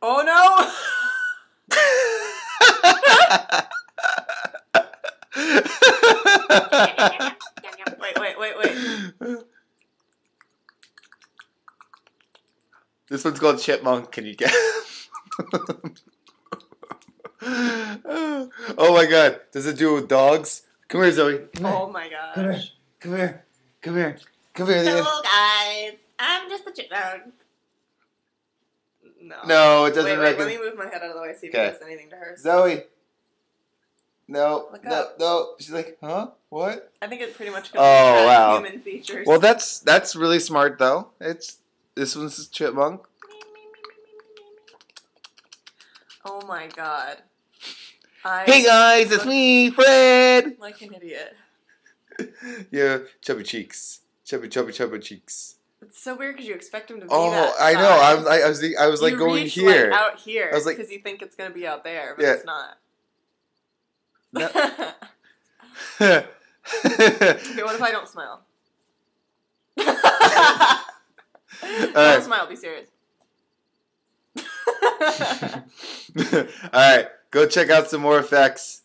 Oh no! wait, wait, wait, wait. This one's called Chipmunk. Can you get? oh my god. Does it do with dogs? Come here, Zoey. Come here. Oh my god. Come here. Come here. Come here. Come here. Hello guys, I'm just a chipmunk. No. No, it doesn't Wait, wait, reckon- let me move my head out of the way, see if Okay. it does anything to her. Zoey. No. Look no. up. No. She's like, huh? What? I think it pretty much Oh, has wow. human features. Well, that's that's really smart though. It's this one's a chipmunk. Oh my god. I Hey guys, it's me, Fred. like an idiot. yeah, chubby cheeks, chubby, chubby, chubby cheeks. It's so weird because you expect him to be Oh, that I know. I'm, I, I was, I was like You going reach, here. like, out here. I was like- because you think it's gonna be out there, but Yeah. it's not. No. okay, what if I don't smile? don't right. smile. Be serious. All right, go check out some more effects.